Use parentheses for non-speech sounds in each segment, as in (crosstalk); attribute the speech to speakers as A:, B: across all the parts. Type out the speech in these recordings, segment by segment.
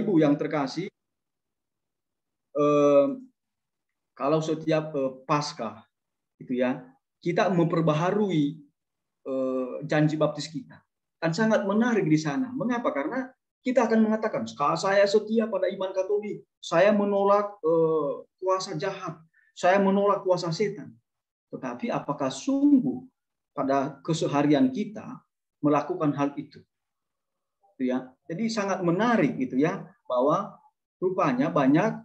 A: Ibu yang terkasih, eh, kalau setiap eh, Paskah itu ya, kita memperbaharui eh, janji baptis kita. Kan sangat menarik di sana. Mengapa? Karena kita akan mengatakan, saya setia pada iman Katolik, saya menolak kuasa jahat, saya menolak kuasa setan. Tetapi apakah sungguh pada keseharian kita melakukan hal itu? Gitu ya. Jadi sangat menarik gitu ya bahwa rupanya banyak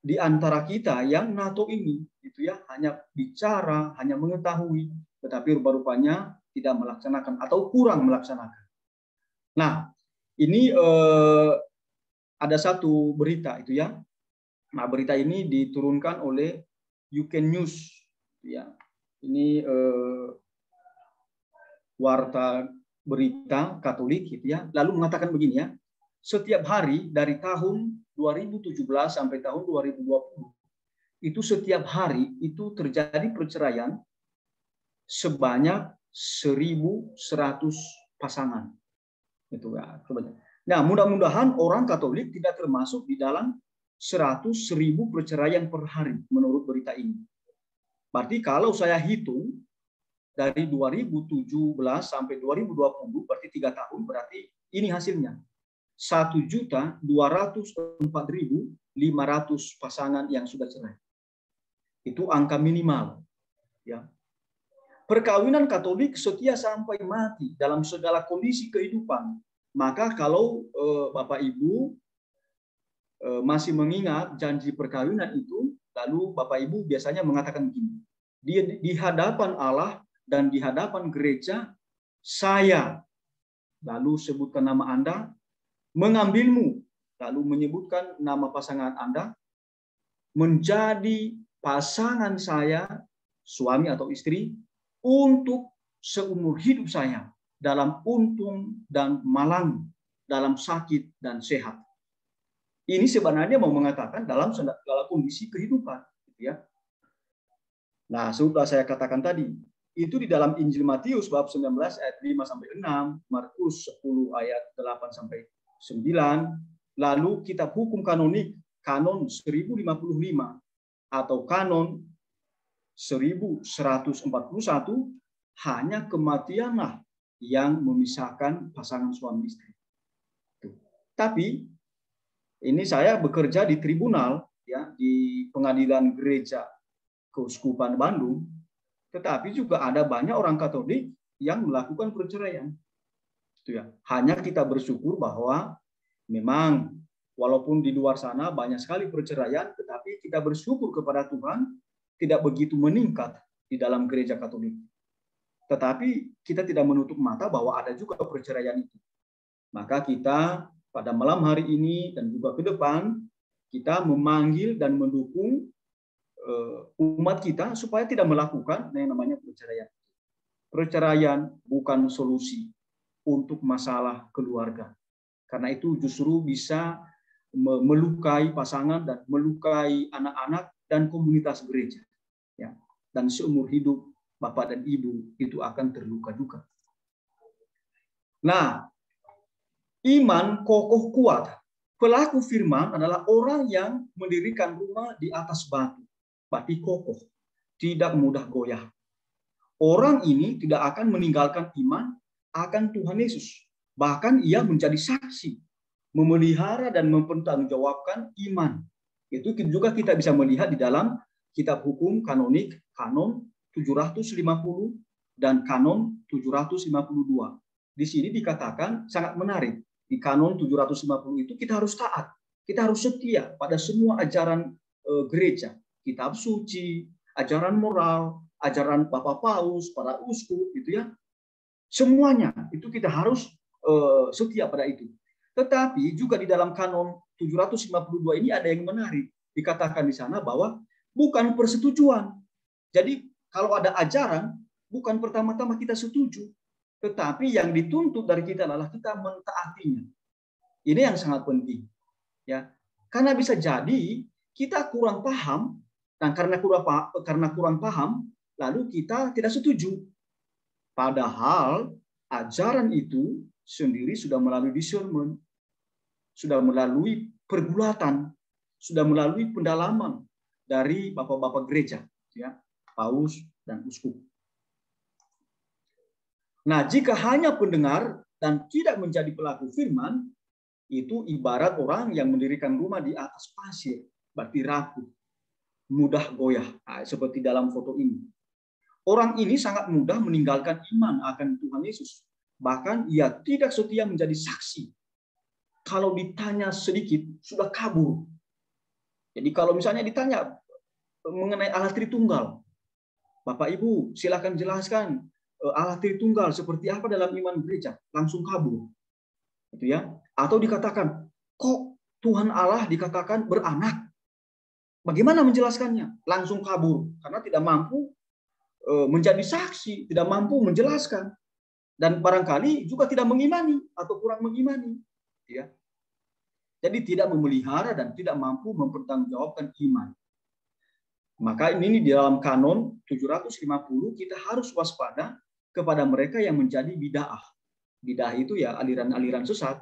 A: di antara kita yang NATO ini gitu ya hanya bicara, hanya mengetahui, tetapi rupa-rupanya tidak melaksanakan atau kurang melaksanakan. Nah, ini eh, ada satu berita itu ya. Nah, berita ini diturunkan oleh UK News ya. Ini eh, warta berita Katolik gitu ya. Lalu mengatakan begini ya. Setiap hari dari tahun 2017 sampai tahun 2020 itu setiap hari itu terjadi perceraian sebanyak 1100 pasangan. Itu ya, Nah, mudah-mudahan orang Katolik tidak termasuk di dalam 100 ribu perceraian per hari menurut berita ini. Berarti kalau saya hitung dari 2017 sampai 2020 berarti tiga tahun berarti ini hasilnya satu juta dua ratus empat ribu lima ratus pasangan yang sudah cerai. Itu angka minimal. Ya. Perkawinan Katolik setia sampai mati dalam segala kondisi kehidupan. Maka kalau eh, Bapak Ibu eh, masih mengingat janji perkawinan itu, lalu Bapak Ibu biasanya mengatakan begini, di, di hadapan Allah dan di hadapan gereja, saya, lalu sebutkan nama Anda, mengambilmu, lalu menyebutkan nama pasangan Anda, menjadi pasangan saya, suami atau istri, untuk seumur hidup saya dalam untung dan malang, dalam sakit dan sehat. Ini sebenarnya mau mengatakan dalam segala kondisi kehidupan, gitu ya. Nah, sudah saya katakan tadi, itu di dalam Injil Matius bab 19 ayat 5 sampai 6, Markus 10 ayat 8 sampai 9, lalu kitab hukum kanonik kanon 1055 atau kanon 1141 hanya kematianlah yang memisahkan pasangan suami istri. Tapi ini saya bekerja di tribunal ya di pengadilan gereja Keuskupan Bandung, tetapi juga ada banyak orang Katolik yang melakukan perceraian. Itu ya. Hanya kita bersyukur bahwa memang walaupun di luar sana banyak sekali perceraian, tetapi kita bersyukur kepada Tuhan tidak begitu meningkat di dalam gereja Katolik. Tetapi kita tidak menutup mata bahwa ada juga perceraian itu. Maka kita pada malam hari ini dan juga ke depan kita memanggil dan mendukung umat kita supaya tidak melakukan yang namanya perceraian. Perceraian bukan solusi untuk masalah keluarga. Karena itu justru bisa melukai pasangan dan melukai anak-anak dan komunitas gereja. Ya. Dan seumur hidup bapak dan ibu itu akan terluka juga. Nah, iman kokoh kuat. Pelaku firman adalah orang yang mendirikan rumah di atas batu. Berarti kokoh, tidak mudah goyah. Orang ini tidak akan meninggalkan iman akan Tuhan Yesus. Bahkan ia menjadi saksi, memelihara dan mempertanggungjawabkan iman. Itu juga kita bisa melihat di dalam kitab hukum kanonik, kanon 750 dan kanon 752. Di sini dikatakan sangat menarik. Di kanon 750 itu kita harus taat. Kita harus setia pada semua ajaran eh, gereja. Kitab suci, ajaran moral, ajaran Bapak Paus, para uskup gitu ya. Semuanya itu kita harus uh, setia pada itu. Tetapi juga di dalam kanon 752 ini ada yang menarik. Dikatakan di sana bahwa bukan persetujuan. Jadi kalau ada ajaran, bukan pertama-tama kita setuju. Tetapi yang dituntut dari kita adalah kita mentaatinya. Ini yang sangat penting. ya Karena bisa jadi kita kurang paham, dan karena kurang karena kurang paham, lalu kita tidak setuju. Padahal ajaran itu sendiri sudah melalui discernment. sudah melalui pergulatan, sudah melalui pendalaman dari bapak-bapak gereja, ya, paus dan uskup. Nah, jika hanya pendengar dan tidak menjadi pelaku firman, itu ibarat orang yang mendirikan rumah di atas pasir, berarti rapuh, mudah goyah, nah, seperti dalam foto ini. Orang ini sangat mudah meninggalkan iman akan Tuhan Yesus. Bahkan ia tidak setia menjadi saksi. Kalau ditanya sedikit, sudah kabur. Jadi kalau misalnya ditanya mengenai Allah Tritunggal, Bapak Ibu silakan jelaskan eh, Allah Tritunggal seperti apa dalam iman gereja, langsung kabur. Gitu ya. Atau dikatakan, kok Tuhan Allah dikatakan beranak? Bagaimana menjelaskannya? Langsung kabur karena tidak mampu eh, menjadi saksi, tidak mampu menjelaskan. Dan barangkali juga tidak mengimani atau kurang mengimani ya. Jadi tidak memelihara dan tidak mampu mempertanggungjawabkan iman. Maka ini di dalam kanon 750 kita harus waspada kepada mereka yang menjadi bid'ah. Bid'ah itu ya aliran-aliran sesat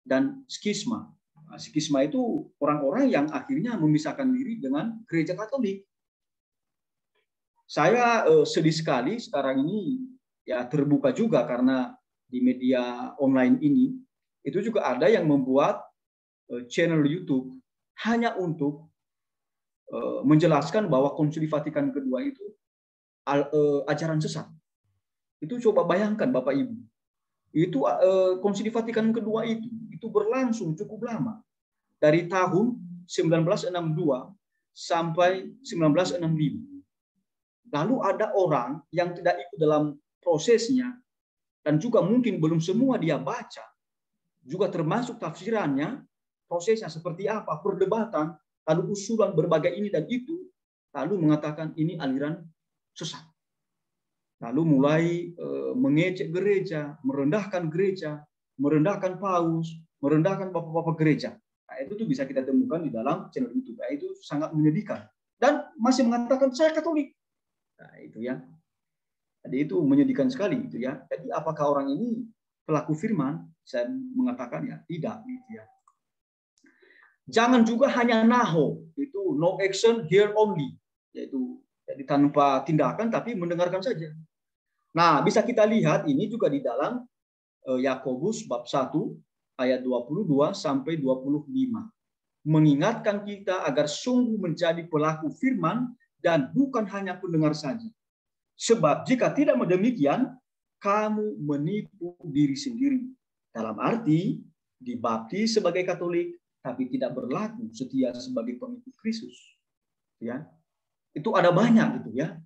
A: dan skisma nah, skisma itu orang-orang yang akhirnya memisahkan diri dengan gereja Katolik saya eh, sedih sekali sekarang ini ya terbuka juga karena di media online ini itu juga ada yang membuat eh, channel YouTube hanya untuk eh, menjelaskan bahwa Konsili Vatikan kedua itu eh, ajaran sesat. Itu coba bayangkan Bapak Ibu. Itu Konsili Vatikan kedua itu itu berlangsung cukup lama. Dari tahun 1962 sampai 1965. Lalu ada orang yang tidak ikut dalam prosesnya dan juga mungkin belum semua dia baca juga termasuk tafsirannya prosesnya seperti apa perdebatan lalu usulan berbagai ini dan itu lalu mengatakan ini aliran sesat lalu mulai e, mengecek gereja merendahkan gereja merendahkan paus merendahkan bapak-bapak gereja nah, itu tuh bisa kita temukan di dalam channel YouTube nah, itu sangat menyedihkan dan masih mengatakan saya Katolik nah itu ya jadi itu menyedihkan sekali gitu ya. Jadi apakah orang ini pelaku firman? Saya mengatakan ya tidak gitu ya. Jangan juga hanya naho, itu no action here only, yaitu jadi tanpa tindakan tapi mendengarkan saja. Nah, bisa kita lihat ini juga di dalam eh, Yakobus bab 1 ayat 22 sampai 25. Mengingatkan kita agar sungguh menjadi pelaku firman dan bukan hanya pendengar saja Sebab jika tidak demikian, kamu menipu diri sendiri. Dalam arti dibaptis sebagai Katolik, tapi tidak berlaku setia sebagai pengikut Kristus. Ya, itu ada banyak gitu ya.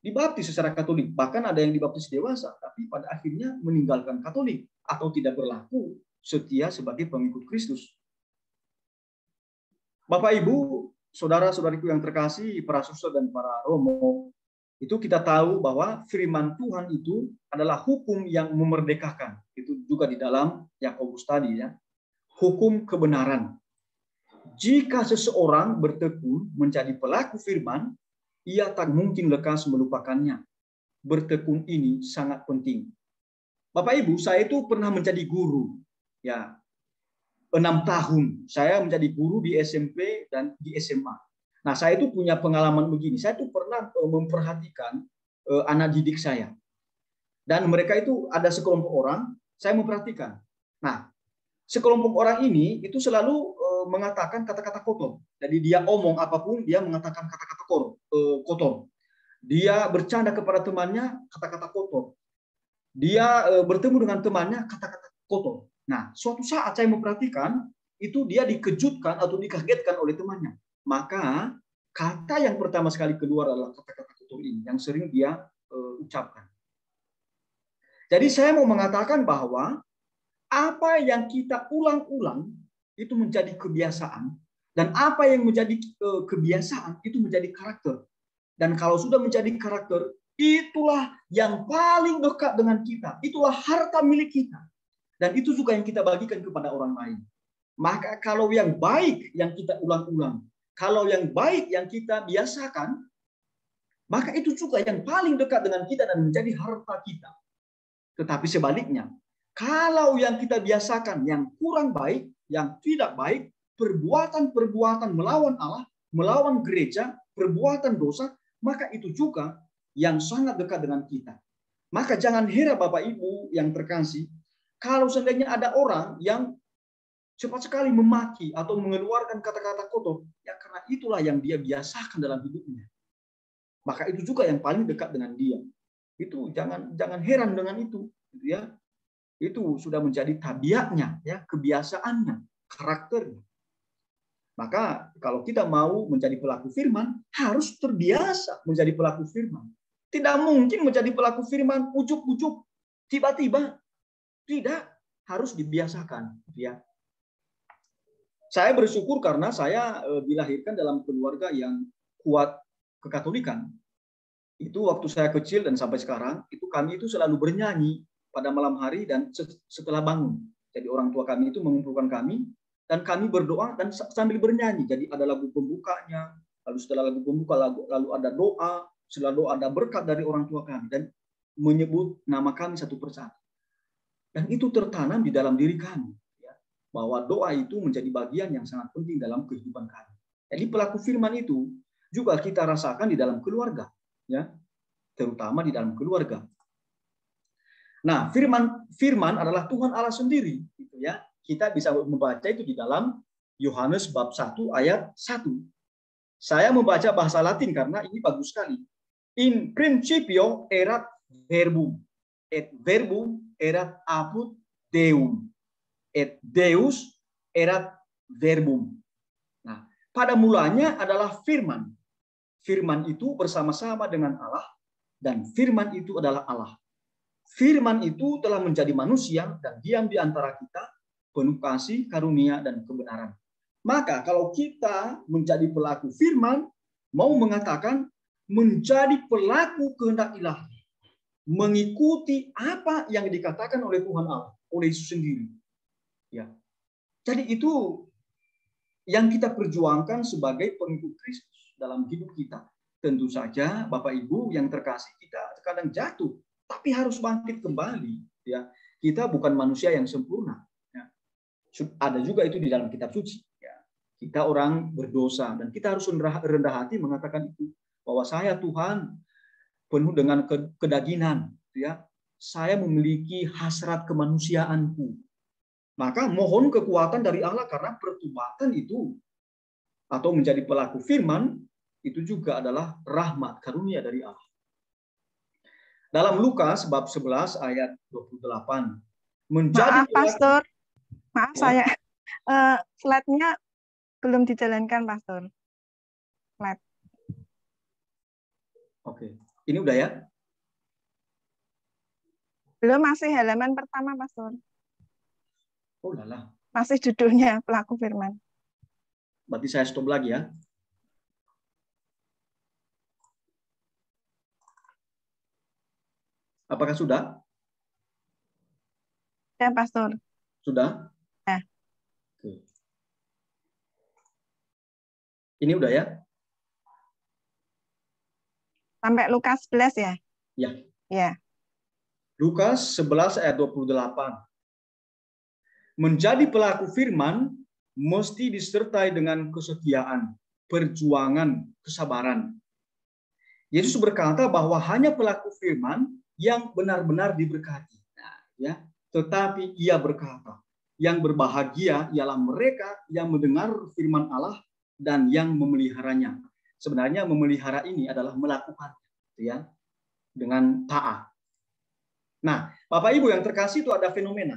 A: Dibaptis secara Katolik, bahkan ada yang dibaptis dewasa, tapi pada akhirnya meninggalkan Katolik atau tidak berlaku setia sebagai pengikut Kristus. Bapak Ibu, saudara-saudariku yang terkasih, para suster dan para romo, itu kita tahu bahwa firman Tuhan itu adalah hukum yang memerdekakan. Itu juga di dalam Yakobus tadi ya. Hukum kebenaran. Jika seseorang bertekun menjadi pelaku firman, ia tak mungkin lekas melupakannya. Bertekun ini sangat penting. Bapak Ibu, saya itu pernah menjadi guru. Ya, enam tahun saya menjadi guru di SMP dan di SMA Nah, saya itu punya pengalaman begini. Saya itu pernah eh, memperhatikan uh, anak didik saya. Dan mereka itu ada sekelompok orang, saya memperhatikan. Nah, sekelompok orang ini itu selalu uh, mengatakan kata-kata kotor. Jadi dia omong apa pun, dia mengatakan kata-kata kotor. Dia bercanda kepada temannya, kata-kata kotor. Dia bertemu dengan temannya, kata-kata kotor. Nah, suatu saat saya memperhatikan, itu dia dikejutkan atau dikagetkan oleh temannya maka kata yang pertama sekali keluar adalah kata-kata kotor ini yang sering dia uh, ucapkan. Jadi saya mau mengatakan bahwa apa yang kita ulang-ulang itu menjadi kebiasaan dan apa yang menjadi uh, kebiasaan itu menjadi karakter. Dan kalau sudah menjadi karakter, itulah yang paling dekat dengan kita. Itulah harta milik kita. Dan itu juga yang kita bagikan kepada orang lain. Maka kalau yang baik yang kita ulang-ulang, kalau yang baik yang kita biasakan, maka itu juga yang paling dekat dengan kita dan menjadi harta kita. Tetapi sebaliknya, kalau yang kita biasakan yang kurang baik, yang tidak baik, perbuatan-perbuatan melawan Allah, melawan gereja, perbuatan dosa, maka itu juga yang sangat dekat dengan kita. Maka jangan heran Bapak Ibu yang terkasih, kalau seandainya ada orang yang cepat sekali memaki atau mengeluarkan kata-kata kotor, ya karena itulah yang dia biasakan dalam hidupnya. Maka itu juga yang paling dekat dengan dia. Itu jangan jangan heran dengan itu, gitu ya. Itu sudah menjadi tabiatnya, ya, kebiasaannya, karakternya. Maka kalau kita mau menjadi pelaku firman, harus terbiasa menjadi pelaku firman. Tidak mungkin menjadi pelaku firman ujuk-ujuk tiba-tiba. Tidak, harus dibiasakan, ya. Saya bersyukur karena saya eh, dilahirkan dalam keluarga yang kuat kekatolikan. Itu waktu saya kecil dan sampai sekarang, itu kami itu selalu bernyanyi pada malam hari dan setelah bangun. Jadi orang tua kami itu mengumpulkan kami dan kami berdoa dan sambil bernyanyi. Jadi ada lagu pembukanya, lalu setelah lagu pembuka lalu ada doa, selalu ada berkat dari orang tua kami dan menyebut nama kami satu persatu. Dan itu tertanam di dalam diri kami. Ya, bahwa doa itu menjadi bagian yang sangat penting dalam kehidupan kami. Jadi pelaku firman itu juga kita rasakan di dalam keluarga. ya Terutama di dalam keluarga. Nah, firman firman adalah Tuhan Allah sendiri, gitu ya. Kita bisa membaca itu di dalam Yohanes bab 1 ayat 1. Saya membaca bahasa Latin karena ini bagus sekali in principio erat verbum et verbum erat apud deum et deus erat verbum. Nah, pada mulanya adalah firman. Firman itu bersama-sama dengan Allah dan firman itu adalah Allah. Firman itu telah menjadi manusia dan diam di antara kita, penuh kasih, karunia, dan kebenaran. Maka kalau kita menjadi pelaku firman, mau mengatakan menjadi pelaku kehendak ilahi. Mengikuti apa yang dikatakan oleh Tuhan Allah, oleh Yesus sendiri. Ya. Jadi itu yang kita perjuangkan sebagai pengikut Kristus dalam hidup kita. Tentu saja Bapak Ibu yang terkasih kita kadang jatuh, tapi harus bangkit kembali. Ya, kita bukan manusia yang sempurna. Ya. Ada juga itu di dalam kitab suci. Ya. Kita orang berdosa dan kita harus rendah hati mengatakan itu bahwa saya Tuhan penuh dengan kedagingan, ya. Saya memiliki hasrat kemanusiaanku. Maka mohon kekuatan dari Allah karena pertobatan itu atau menjadi pelaku firman itu juga adalah rahmat karunia dari Allah. Dalam Lukas bab 11 ayat 28
B: menjadi Maaf Pastor. Maaf ya. saya (laughs) uh, slide-nya belum dijalankan Pastor. Slide.
A: Oke. Ini udah ya?
B: Belum masih halaman pertama, Pastor.
A: Oh, lala.
B: Masih judulnya pelaku firman.
A: Berarti saya stop lagi ya. Apakah sudah?
B: Ya, Pastor.
A: Sudah?
B: Ya.
A: Oke. Ini udah ya?
B: Sampai Lukas 11 ya?
A: Ya.
B: Ya.
A: Lukas 11 ayat 28. Menjadi pelaku firman mesti disertai dengan kesetiaan, perjuangan, kesabaran. Yesus berkata bahwa hanya pelaku firman yang benar-benar diberkati. Nah, ya, tetapi ia berkata, yang berbahagia ialah mereka yang mendengar firman Allah dan yang memeliharanya sebenarnya memelihara ini adalah melakukan ya dengan taat. Nah, Bapak Ibu yang terkasih itu ada fenomena.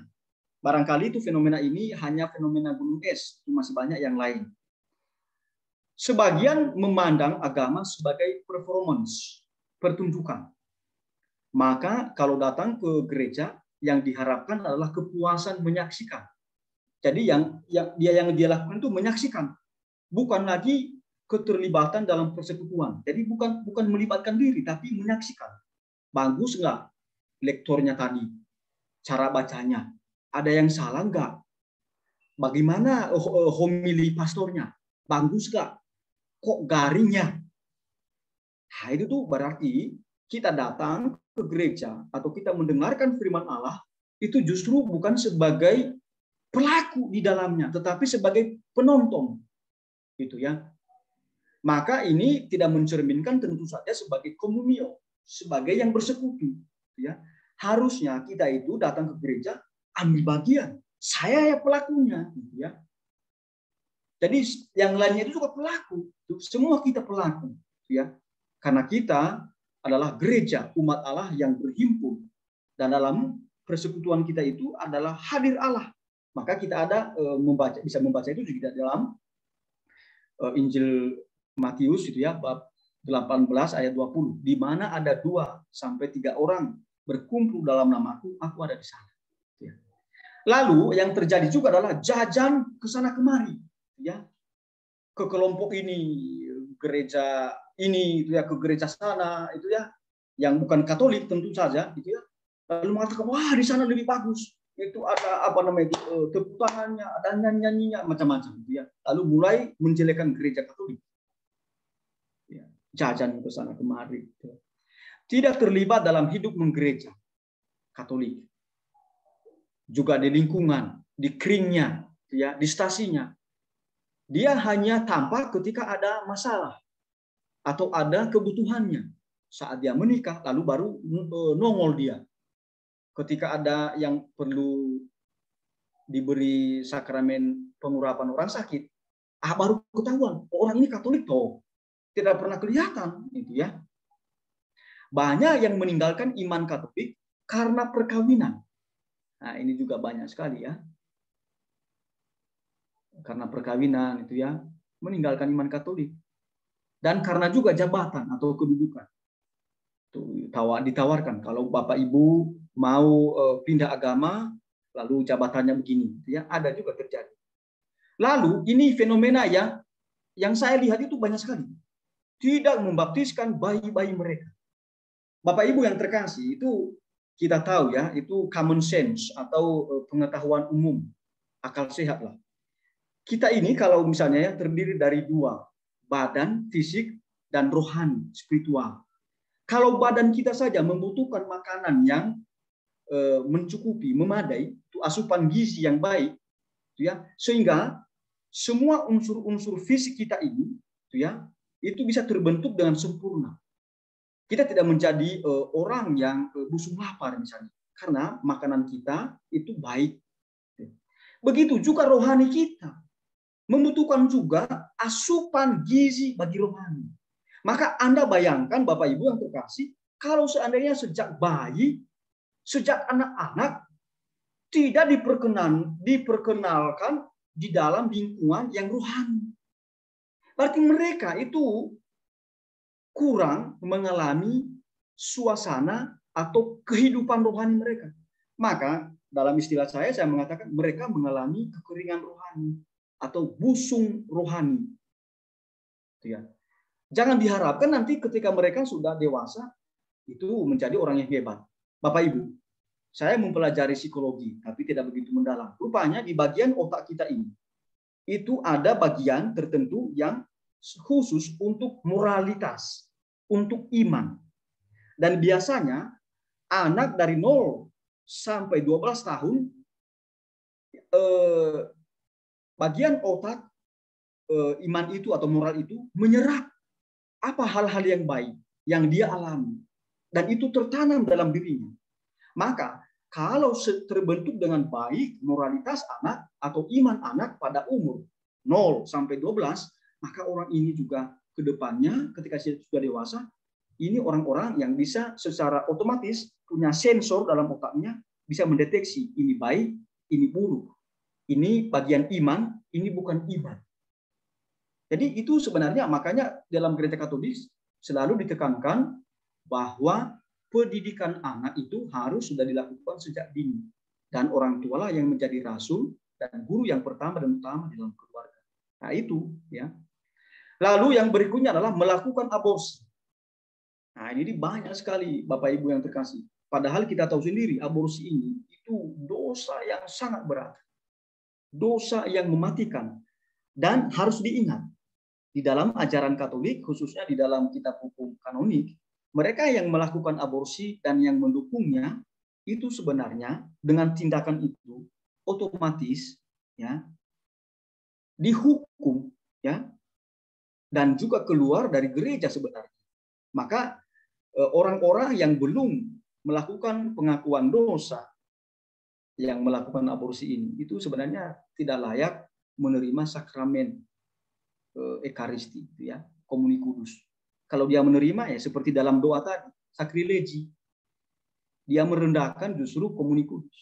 A: Barangkali itu fenomena ini hanya fenomena gunung es, masih banyak yang lain. Sebagian memandang agama sebagai performance, pertunjukan. Maka kalau datang ke gereja yang diharapkan adalah kepuasan menyaksikan. Jadi yang, yang dia yang dia lakukan itu menyaksikan, bukan lagi keterlibatan dalam persekutuan. Jadi bukan bukan melibatkan diri, tapi menyaksikan. Bagus nggak lektornya tadi? Cara bacanya. Ada yang salah nggak? Bagaimana eh, eh, homili pastornya? Bagus nggak? Kok garingnya? Nah, itu tuh berarti kita datang ke gereja atau kita mendengarkan firman Allah itu justru bukan sebagai pelaku di dalamnya, tetapi sebagai penonton. Gitu ya. Maka ini tidak mencerminkan tentu saja sebagai komunio, sebagai yang bersekutu, ya. Harusnya kita itu datang ke gereja ambil bagian. Saya ya pelakunya, ya. Jadi yang lainnya itu juga pelaku. Semua kita pelaku, ya. Karena kita adalah gereja umat Allah yang berhimpun dan dalam persekutuan kita itu adalah hadir Allah. Maka kita ada e, membaca bisa membaca itu juga dalam e, Injil Matius itu ya bab 18 ayat 20 di mana ada dua sampai tiga orang berkumpul dalam namaku aku ada di sana. Ya. Lalu yang terjadi juga adalah jajan ke sana kemari ya. Ke kelompok ini gereja ini itu ya ke gereja sana itu ya. Yang bukan Katolik tentu saja gitu ya. Lalu mengatakan wah di sana lebih bagus. Itu ada apa namanya itu eh, tepuk tangannya ada nyanyi nyanyinya macam-macam gitu ya. Lalu mulai menjelekan gereja Katolik jajan ke sana kemari gitu. tidak terlibat dalam hidup menggereja Katolik juga di lingkungan di kringnya gitu ya di stasinya dia hanya tampak ketika ada masalah atau ada kebutuhannya. Saat dia menikah, lalu baru e, nongol dia. Ketika ada yang perlu diberi sakramen pengurapan orang sakit, ah baru ketahuan oh, orang ini Katolik toh tidak pernah kelihatan, gitu ya. Banyak yang meninggalkan iman Katolik karena perkawinan. Nah ini juga banyak sekali ya. Karena perkawinan itu ya meninggalkan iman Katolik. Dan karena juga jabatan atau kedudukan. Itu ditawarkan kalau bapak ibu mau eh, pindah agama lalu jabatannya begini ya ada juga terjadi. Lalu ini fenomena ya yang saya lihat itu banyak sekali tidak membaptiskan bayi-bayi mereka. Bapak ibu yang terkasih itu kita tahu ya itu common sense atau eh, pengetahuan umum. Akal sehat lah. Kita ini kalau misalnya ya terdiri dari dua, badan, fisik, dan rohani, spiritual. Kalau badan kita saja membutuhkan makanan yang e, mencukupi, memadai, itu asupan gizi yang baik, ya, sehingga semua unsur-unsur fisik kita ini, ya, itu bisa terbentuk dengan sempurna. Kita tidak menjadi e, orang yang e, busung lapar misalnya, karena makanan kita itu baik. Begitu juga rohani kita membutuhkan juga asupan gizi bagi rohani. Maka Anda bayangkan Bapak Ibu yang terkasih, kalau seandainya sejak bayi, sejak anak-anak tidak diperkenan, diperkenalkan di dalam lingkungan yang rohani. Berarti mereka itu kurang mengalami suasana atau kehidupan rohani mereka. Maka dalam istilah saya, saya mengatakan mereka mengalami kekeringan rohani atau busung rohani. Ya. Jangan diharapkan nanti ketika mereka sudah dewasa itu menjadi orang yang hebat. Bapak Ibu, saya mempelajari psikologi tapi tidak begitu mendalam. Rupanya di bagian otak kita ini itu ada bagian tertentu yang khusus untuk moralitas, untuk iman. Dan biasanya anak dari 0 sampai 12 tahun eh, bagian otak eh, iman itu atau moral itu menyerap apa hal-hal yang baik yang dia alami dan itu tertanam dalam dirinya. Maka kalau terbentuk dengan baik moralitas anak atau iman anak pada umur 0 sampai 12, maka orang ini juga ke depannya ketika sudah dewasa, ini orang-orang yang bisa secara otomatis punya sensor dalam otaknya bisa mendeteksi ini baik, ini buruk ini bagian iman, ini bukan iman. Jadi itu sebenarnya makanya dalam gereja Katolik selalu ditekankan bahwa pendidikan anak itu harus sudah dilakukan sejak dini dan orang tua lah yang menjadi rasul dan guru yang pertama dan utama dalam keluarga. Nah itu ya. Lalu yang berikutnya adalah melakukan aborsi. Nah ini banyak sekali Bapak Ibu yang terkasih. Padahal kita tahu sendiri aborsi ini itu dosa yang sangat berat dosa yang mematikan. Dan harus diingat, di dalam ajaran Katolik, khususnya di dalam kitab hukum kanonik, mereka yang melakukan aborsi dan yang mendukungnya, itu sebenarnya dengan tindakan itu, otomatis ya dihukum ya dan juga keluar dari gereja sebenarnya. Maka eh, orang-orang yang belum melakukan pengakuan dosa yang melakukan aborsi ini itu sebenarnya tidak layak menerima sakramen eh, ekaristi ya, komuni kudus. Kalau dia menerima ya seperti dalam doa tadi, sakrilegi. Dia merendahkan justru komuni kudus.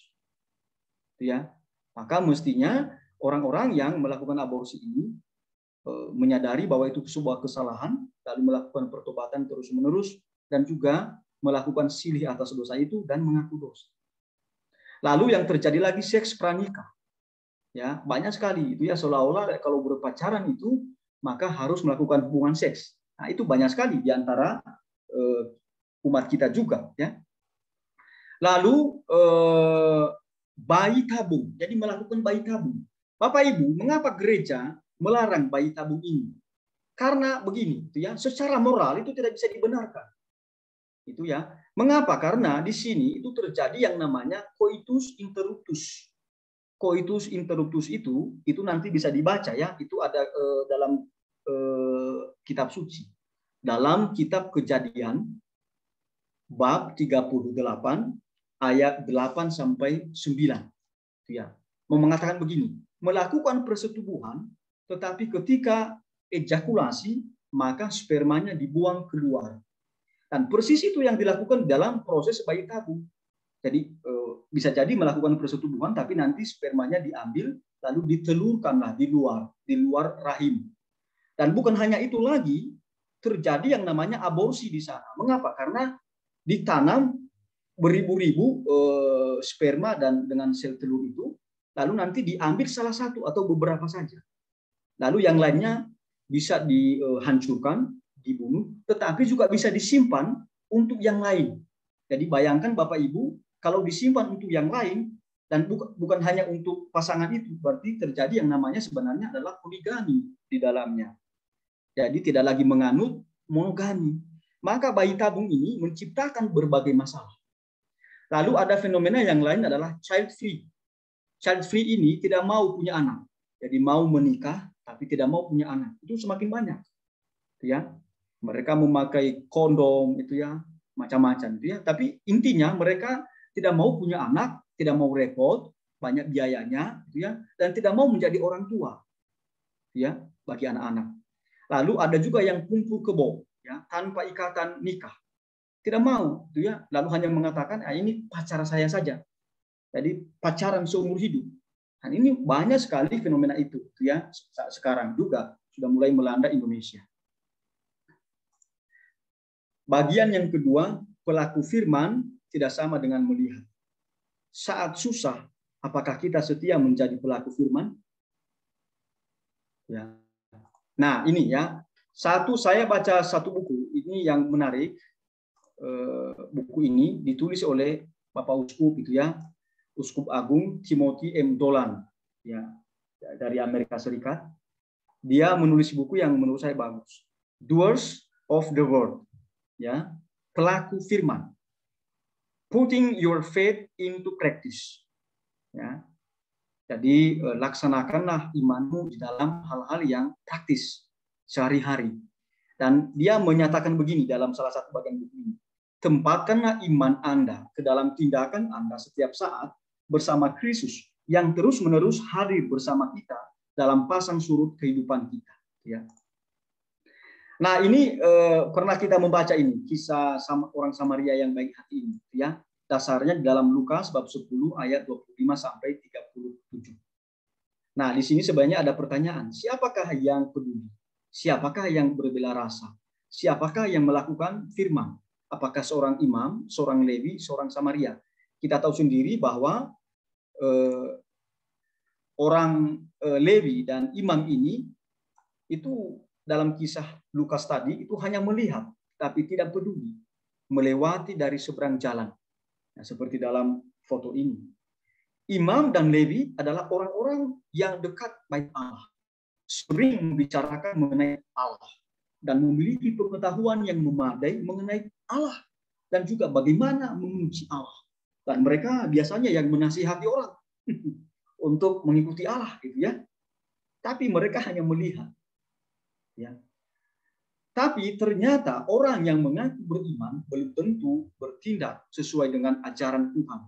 A: Ya. Maka mestinya orang-orang yang melakukan aborsi ini eh, menyadari bahwa itu sebuah kesalahan, lalu melakukan pertobatan terus-menerus dan juga melakukan silih atas dosa itu dan mengaku dosa. Lalu yang terjadi lagi seks pranikah. Ya, banyak sekali itu ya seolah-olah kalau berpacaran itu maka harus melakukan hubungan seks. Nah, itu banyak sekali di antara uh, umat kita juga ya. Lalu uh, bayi tabung. Jadi melakukan bayi tabung. Bapak Ibu, mengapa gereja melarang bayi tabung ini? Karena begini, itu ya, secara moral itu tidak bisa dibenarkan. Itu ya. Mengapa? Karena di sini itu terjadi yang namanya coitus interruptus. Coitus interruptus itu itu nanti bisa dibaca ya, itu ada uh, dalam kitab suci. Dalam kitab Kejadian bab 38 ayat 8 sampai 9. Ya. Mengatakan begini, melakukan persetubuhan tetapi ketika ejakulasi maka spermanya dibuang keluar. Dan persis itu yang dilakukan dalam proses bayi tabung. Jadi eh, bisa jadi melakukan persetubuhan tapi nanti spermanya diambil lalu ditelurkanlah di luar, di luar rahim. Dan bukan hanya itu lagi, terjadi yang namanya aborsi di sana. Mengapa? Karena ditanam beribu-ribu eh, sperma dan dengan sel telur itu, lalu nanti diambil salah satu atau beberapa saja. Lalu yang lainnya bisa dihancurkan, dibunuh, tetapi juga bisa disimpan untuk yang lain. Jadi bayangkan Bapak Ibu, kalau disimpan untuk yang lain, dan bukan hanya untuk pasangan itu, berarti terjadi yang namanya sebenarnya adalah poligami di dalamnya. Jadi tidak lagi menganut monogami. Maka bayi tabung ini menciptakan berbagai masalah. Lalu ada fenomena yang lain adalah child free. Child free ini tidak mau punya anak. Jadi mau menikah tapi tidak mau punya anak. Itu semakin banyak. Ya. Mereka memakai kondom itu ya, macam-macam itu ya. Tapi intinya mereka tidak mau punya anak, tidak mau repot, banyak biayanya itu ya, dan tidak mau menjadi orang tua. Ya, bagi anak-anak. Lalu ada juga yang kumpul kebo, ya, tanpa ikatan nikah. Tidak mau, gitu ya. Lalu hanya mengatakan, ah, ini pacar saya saja. Jadi pacaran seumur hidup. Dan ini banyak sekali fenomena itu, gitu ya. Sekarang juga sudah mulai melanda Indonesia. Bagian yang kedua, pelaku firman tidak sama dengan melihat. Saat susah, apakah kita setia menjadi pelaku firman? Ya, Nah, ini ya. Satu saya baca satu buku ini yang menarik. Eh, buku ini ditulis oleh Bapak Uskup itu ya. Uskup Agung Timothy M. Dolan ya dari Amerika Serikat. Dia menulis buku yang menurut saya bagus. Doers of the Word. Ya, pelaku firman. Putting your faith into practice. Ya, jadi eh, laksanakanlah imanmu di dalam hal-hal yang praktis sehari-hari. Dan dia menyatakan begini dalam salah satu bagian buku ini. Tempatkanlah iman Anda ke dalam tindakan Anda setiap saat bersama Kristus yang terus-menerus hadir bersama kita dalam pasang surut kehidupan kita. Ya. Nah ini eh, pernah kita membaca ini kisah sama, orang Samaria yang baik hati ini, ya dasarnya di dalam Lukas bab 10 ayat 25 sampai 37. Nah, di sini sebenarnya ada pertanyaan, siapakah yang peduli? Siapakah yang berbela rasa? Siapakah yang melakukan firman? Apakah seorang imam, seorang lewi, seorang Samaria? Kita tahu sendiri bahwa eh, orang eh, lewi dan imam ini itu dalam kisah Lukas tadi itu hanya melihat tapi tidak peduli melewati dari seberang jalan Nah, seperti dalam foto ini. Imam dan Levi adalah orang-orang yang dekat baik Allah. Sering membicarakan mengenai Allah. Dan memiliki pengetahuan yang memadai mengenai Allah. Dan juga bagaimana mengunci Allah. Dan mereka biasanya yang menasihati orang. (laughs) untuk mengikuti Allah gitu ya. Tapi mereka hanya melihat. Ya. Tapi ternyata orang yang mengaku beriman belum tentu bertindak sesuai dengan ajaran Tuhan.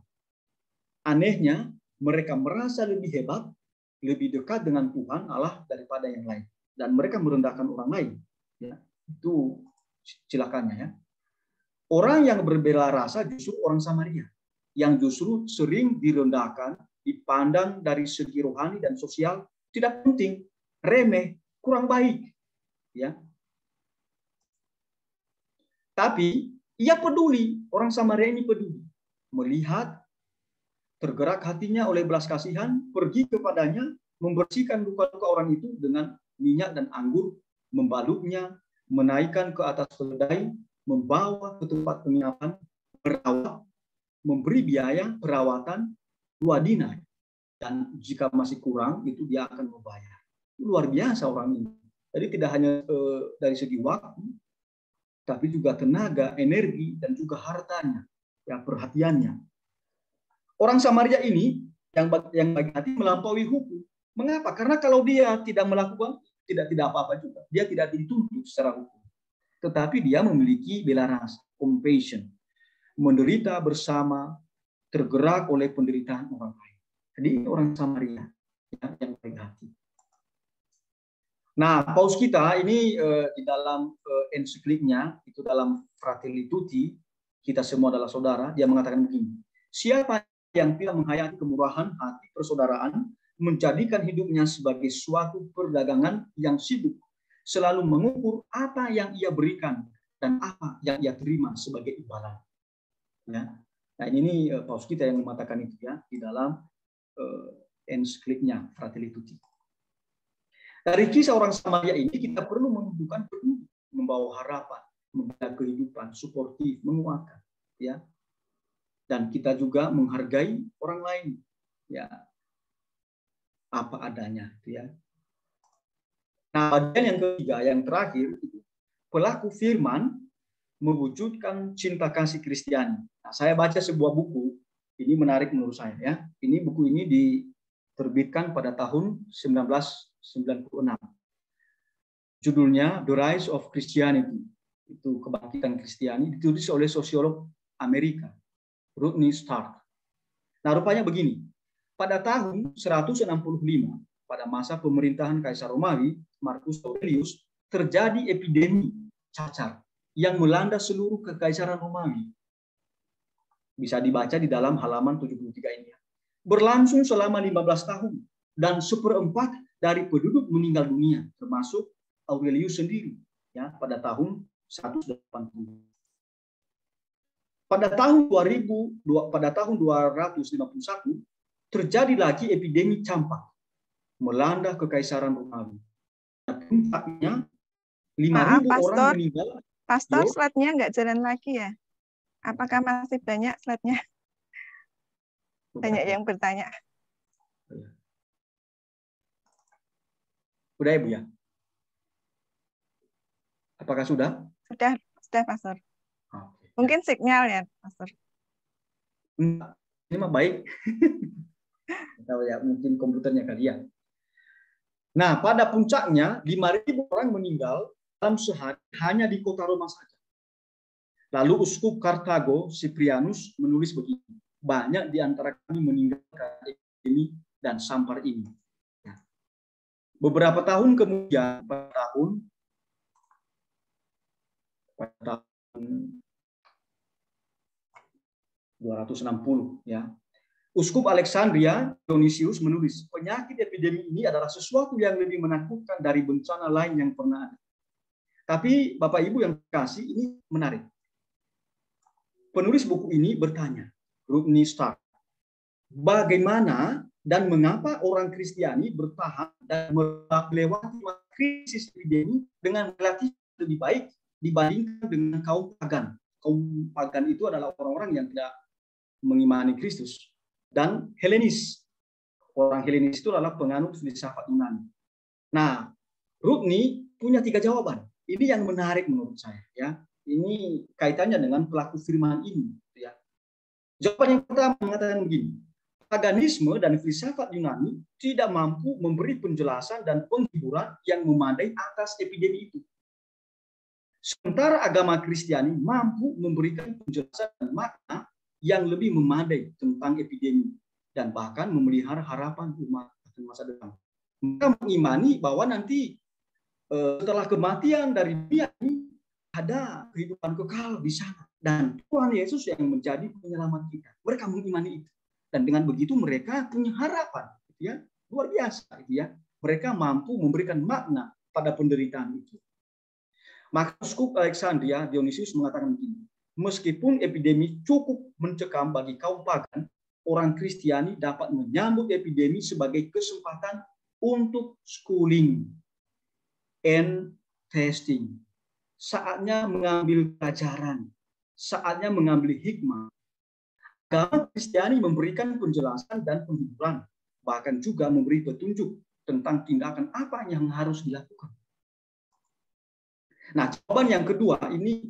A: Anehnya, mereka merasa lebih hebat, lebih dekat dengan Tuhan Allah daripada yang lain. Dan mereka merendahkan orang lain. Ya, itu cilakannya ya. Orang yang berbela rasa justru orang Samaria. Yang justru sering direndahkan, dipandang dari segi rohani dan sosial, tidak penting, remeh, kurang baik. Ya, tapi ia peduli, orang Samaria ini peduli. Melihat, tergerak hatinya oleh belas kasihan, pergi kepadanya, membersihkan luka-luka orang itu dengan minyak dan anggur, membalutnya, menaikkan ke atas keledai, membawa ke tempat penginapan, merawat, memberi biaya perawatan dua dinar. Dan jika masih kurang, itu dia akan membayar. Luar biasa orang ini. Jadi tidak hanya eh, dari segi waktu, tapi juga tenaga, energi, dan juga hartanya, ya perhatiannya. Orang Samaria ini yang yang bagi hati melampaui hukum. Mengapa? Karena kalau dia tidak melakukan tidak tidak apa-apa juga. Dia tidak dituntut secara hukum. Tetapi dia memiliki bela rasa, compassion, menderita bersama, tergerak oleh penderitaan orang lain. Jadi orang Samaria ya, yang baik hati. Nah, paus kita ini uh, di dalam uh, ensikliknya itu dalam Fratelli Tutti, kita semua adalah saudara, dia mengatakan begini. Siapa yang tidak menghayati kemurahan hati persaudaraan, menjadikan hidupnya sebagai suatu perdagangan yang sibuk, selalu mengukur apa yang ia berikan dan apa yang ia terima sebagai imbalan. Ya. Nah, ini uh, paus kita yang mengatakan itu ya di dalam uh, ensikliknya Fratelli Tutti. Dari kisah orang Samaria ini kita perlu menunjukkan peduli, membawa harapan, membela kehidupan, suportif, menguatkan, ya. Dan kita juga menghargai orang lain, ya. Apa adanya, ya. Nah, bagian yang ketiga, yang terakhir, pelaku firman mewujudkan cinta kasih Kristiani. Nah, saya baca sebuah buku, ini menarik menurut saya ya. Ini buku ini diterbitkan pada tahun 19 96. Judulnya The Rise of Christianity. Itu kebangkitan Kristiani ditulis oleh sosiolog Amerika, Rodney Stark. Nah, rupanya begini. Pada tahun 165, pada masa pemerintahan Kaisar Romawi, Marcus Aurelius, terjadi epidemi cacar yang melanda seluruh kekaisaran Romawi. Bisa dibaca di dalam halaman 73 ini. Berlangsung selama 15 tahun dan seperempat dari penduduk meninggal dunia, termasuk Aurelius sendiri, ya pada tahun 180. Pada tahun 2000, pada tahun 251 terjadi lagi epidemi campak melanda kekaisaran Romawi. Puncaknya
B: 5.000 orang meninggal. Pastor, slide-nya nggak jalan lagi ya? Apakah masih banyak slide-nya? Banyak yang bertanya.
A: Sudah ya Bu ya? Apakah sudah?
B: Sudah, sudah Pastor. Oke. Mungkin sinyal ya Pastor.
A: Ini mah baik. (laughs) Tahu ya, mungkin komputernya kali ya. Nah, pada puncaknya 5.000 orang meninggal dalam sehari hanya di kota Roma saja. Lalu Uskup Kartago, Cyprianus, menulis begini. Banyak di antara kami meninggal karena ini dan sampar ini. Beberapa tahun kemudian, pada tahun pada tahun 260 ya. Uskup Alexandria Dionysius menulis, penyakit epidemi ini adalah sesuatu yang lebih menakutkan dari bencana lain yang pernah ada. Tapi Bapak Ibu yang kasih ini menarik. Penulis buku ini bertanya, Rodney Stark, bagaimana dan mengapa orang Kristiani bertahan dan melewati krisis epidemi dengan relatif lebih baik dibandingkan dengan kaum pagan. Kaum pagan itu adalah orang-orang yang tidak mengimani Kristus dan Helenis. Orang Helenis itu adalah penganut filsafat Yunani. Nah, Rudni punya tiga jawaban. Ini yang menarik menurut saya. Ya, ini kaitannya dengan pelaku firman ini. Ya. Jawaban yang pertama mengatakan begini paganisme dan filsafat Yunani tidak mampu memberi penjelasan dan penghiburan yang memadai atas epidemi itu. Sementara agama Kristiani mampu memberikan penjelasan dan makna yang lebih memadai tentang epidemi dan bahkan memelihara harapan umat di masa depan. Mereka mengimani bahwa nanti eh, setelah kematian dari dunia ini ada kehidupan kekal di sana dan Tuhan Yesus yang menjadi penyelamat kita. Mereka mengimani itu dan dengan begitu mereka punya harapan, gitu ya luar biasa, gitu ya. Mereka mampu memberikan makna pada penderitaan itu. Maka Uskup Alexandria Dionysius mengatakan begini, meskipun epidemi cukup mencekam bagi kaum pagan, orang Kristiani dapat menyambut epidemi sebagai kesempatan untuk schooling and testing. Saatnya mengambil pelajaran, saatnya mengambil hikmah. Agama Kristiani memberikan penjelasan dan penghiburan, bahkan juga memberi petunjuk tentang tindakan apa yang harus dilakukan. Nah, jawaban yang kedua ini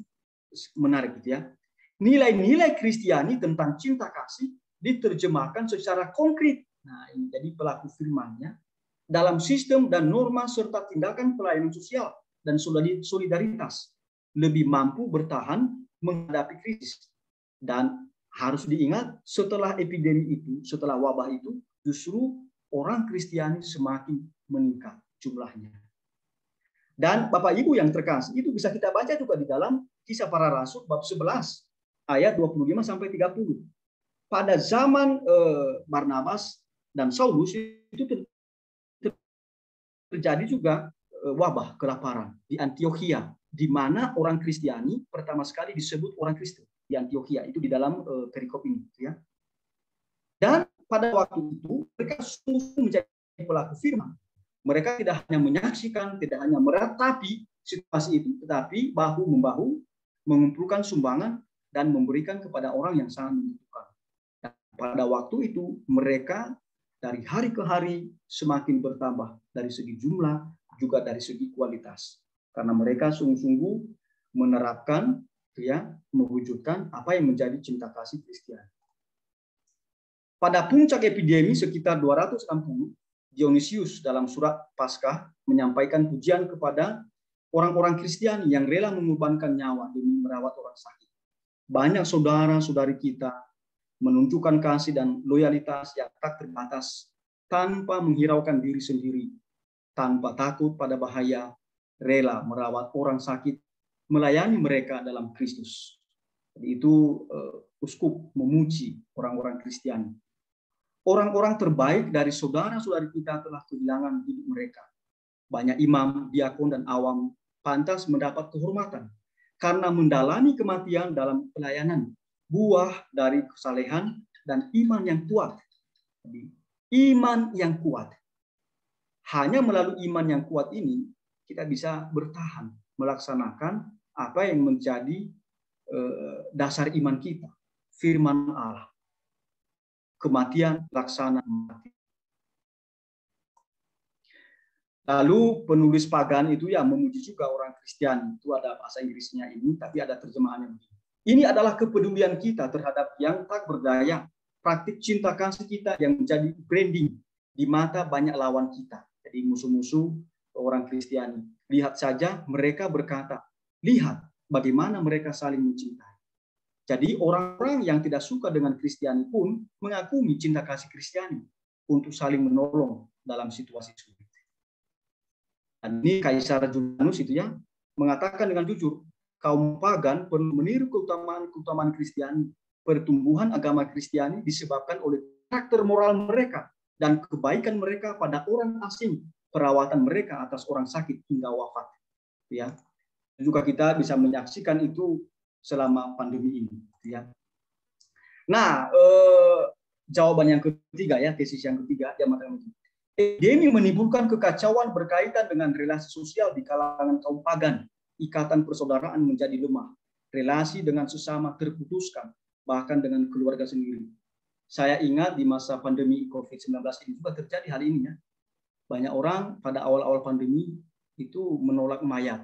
A: menarik gitu ya. Nilai-nilai Kristiani tentang cinta kasih diterjemahkan secara konkret. Nah, ini jadi pelaku firmannya dalam sistem dan norma serta tindakan pelayanan sosial dan solidaritas lebih mampu bertahan menghadapi krisis. Dan harus diingat setelah epidemi itu, setelah wabah itu, justru orang Kristiani semakin meningkat jumlahnya. Dan Bapak Ibu yang terkasih, itu bisa kita baca juga di dalam kisah para rasul bab 11 ayat 25 sampai 30. Pada zaman eh, Barnabas dan Saulus itu terjadi juga eh, wabah kelaparan di Antioquia di mana orang Kristiani pertama sekali disebut orang Kristen di Antioquia itu di dalam eh, perikop ini ya. Dan pada waktu itu mereka sungguh menjadi pelaku firman mereka tidak hanya menyaksikan, tidak hanya meratapi situasi itu, tetapi bahu-membahu mengumpulkan sumbangan dan memberikan kepada orang yang sangat membutuhkan. Dan pada waktu itu mereka dari hari ke hari semakin bertambah dari segi jumlah juga dari segi kualitas. Karena mereka sungguh-sungguh menerapkan ya mewujudkan apa yang menjadi cinta kasih Kristiani. Pada puncak epidemi sekitar 260 Dionysius dalam surat Paskah menyampaikan pujian kepada orang-orang Kristiani yang rela mengorbankan nyawa demi merawat orang sakit. Banyak saudara-saudari kita menunjukkan kasih dan loyalitas yang tak terbatas tanpa menghiraukan diri sendiri, tanpa takut pada bahaya, rela merawat orang sakit, melayani mereka dalam Kristus. Jadi itu uh, uskup memuji orang-orang Kristiani Orang-orang terbaik dari saudara-saudari kita telah kehilangan hidup mereka. Banyak imam, diakon, dan awam pantas mendapat kehormatan karena mendalami kematian dalam pelayanan, buah dari kesalehan dan iman yang kuat. Iman yang kuat. Hanya melalui iman yang kuat ini kita bisa bertahan melaksanakan apa yang menjadi eh, dasar iman kita, firman Allah kematian laksana mati. Lalu penulis pagan itu ya memuji juga orang Kristen. Itu ada bahasa Inggrisnya ini, tapi ada terjemahannya. Ini adalah kepedulian kita terhadap yang tak berdaya, praktik cinta kasih kita yang menjadi branding di mata banyak lawan kita. Jadi musuh-musuh orang Kristiani. Lihat saja mereka berkata, lihat bagaimana mereka saling mencintai. Jadi orang-orang yang tidak suka dengan Kristiani pun mengakui cinta kasih Kristiani untuk saling menolong dalam situasi sulit. Dan ini Kaisar Julianus itu ya mengatakan dengan jujur, kaum pagan perlu meniru keutamaan-keutamaan Kristiani. Pertumbuhan agama Kristiani disebabkan oleh karakter moral mereka dan kebaikan mereka pada orang asing, perawatan mereka atas orang sakit hingga wafat. Ya, juga kita bisa menyaksikan itu selama pandemi ini. Ya. Nah, eh, jawaban yang ketiga ya, tesis yang ketiga dia mengatakan begini. Epidemi menimbulkan kekacauan berkaitan dengan relasi sosial di kalangan kaum pagan. Ikatan persaudaraan menjadi lemah. Relasi dengan sesama terputuskan, bahkan dengan keluarga sendiri. Saya ingat di masa pandemi COVID-19 ini juga terjadi hal ini ya. Banyak orang pada awal-awal pandemi itu menolak mayat.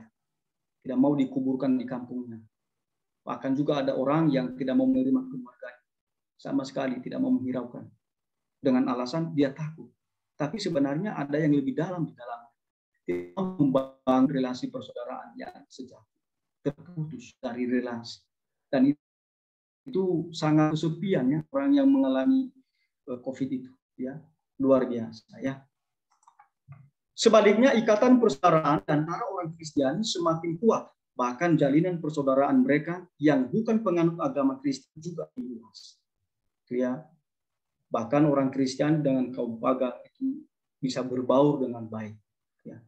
A: Tidak mau dikuburkan di kampungnya. Bahkan juga ada orang yang tidak mau menerima keluarga sama sekali tidak mau menghiraukan. dengan alasan dia takut. Tapi sebenarnya ada yang lebih dalam di dalam membangun relasi persaudaraan yang sejati, terputus dari relasi. Dan itu, itu sangat kesepian ya orang yang mengalami eh, COVID itu ya luar biasa ya. Sebaliknya ikatan persaudaraan antara orang Kristiani semakin kuat, bahkan jalinan persaudaraan mereka yang bukan penganut agama Kristen juga luas. Ya, bahkan orang Kristen dengan kaum pagan itu bisa berbaur dengan baik. Ya.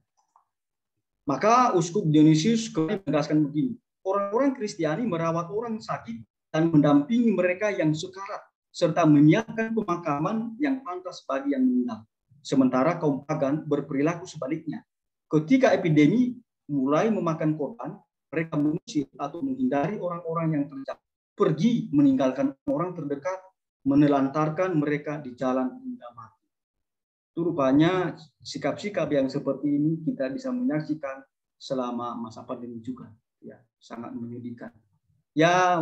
A: Maka Uskup Dionysius menegaskan begini, orang-orang Kristiani merawat orang sakit dan mendampingi mereka yang sekarat, serta menyiapkan pemakaman yang pantas bagi yang meninggal Sementara kaum pagan berperilaku sebaliknya. Ketika epidemi mulai memakan korban, mereka mengusir atau menghindari orang-orang yang terjatuh. Pergi meninggalkan orang terdekat, menelantarkan mereka di jalan hingga mati. Itu rupanya sikap-sikap yang seperti ini kita bisa menyaksikan selama masa pandemi juga. Ya, sangat menyedihkan. Ya,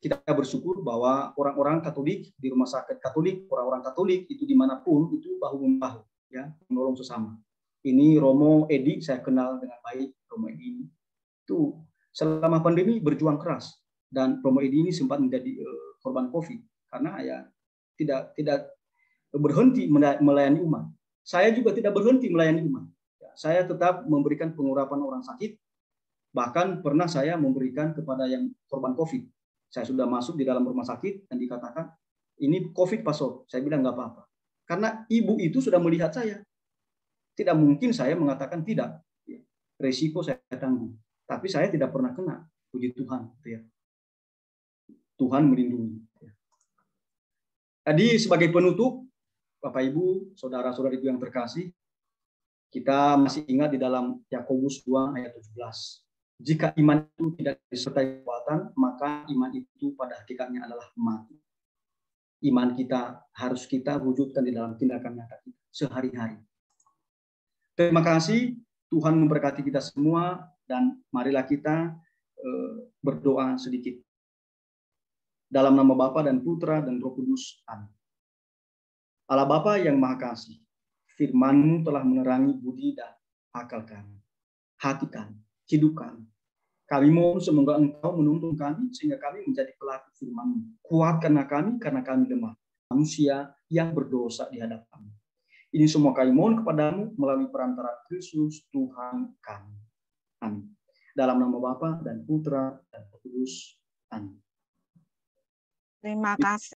A: kita bersyukur bahwa orang-orang Katolik di rumah sakit Katolik, orang-orang Katolik itu di mana pun itu bahu membahu, ya menolong sesama. Ini Romo Edi saya kenal dengan baik Romo Edi. Itu selama pandemi berjuang keras dan Romo Edi ini sempat menjadi uh, korban COVID karena ya tidak tidak berhenti melayani umat. Saya juga tidak berhenti melayani umat. Ya, saya tetap memberikan pengurapan orang sakit. Bahkan pernah saya memberikan kepada yang korban COVID saya sudah masuk di dalam rumah sakit dan dikatakan ini COVID pasok. Saya bilang nggak apa-apa. Karena ibu itu sudah melihat saya. Tidak mungkin saya mengatakan tidak. Resiko saya tanggung. Tapi saya tidak pernah kena. Puji Tuhan. Tuhan melindungi. Jadi sebagai penutup, Bapak Ibu, saudara-saudariku yang terkasih, kita masih ingat di dalam Yakobus 2 ayat 17. Jika iman itu tidak disertai kekuatan, maka iman itu pada hakikatnya adalah mati. Iman kita harus kita wujudkan di dalam tindakan nyata kita sehari-hari. Terima kasih Tuhan memberkati kita semua dan marilah kita eh, berdoa sedikit. Dalam nama Bapa dan Putra dan Roh Kudus. Amin. Allah Bapa yang Maha Kasih, firman telah menerangi budi dan akal kami, hati kami, Kami mohon semoga Engkau menuntun kami sehingga kami menjadi pelaku firman Kuatkanlah kami karena kami lemah, manusia yang berdosa di hadapan Ini semua kami mohon kepadamu melalui perantara Kristus Tuhan kami. Amin. Dalam nama Bapa dan Putra dan Kudus. Amin.
B: Terima kasih.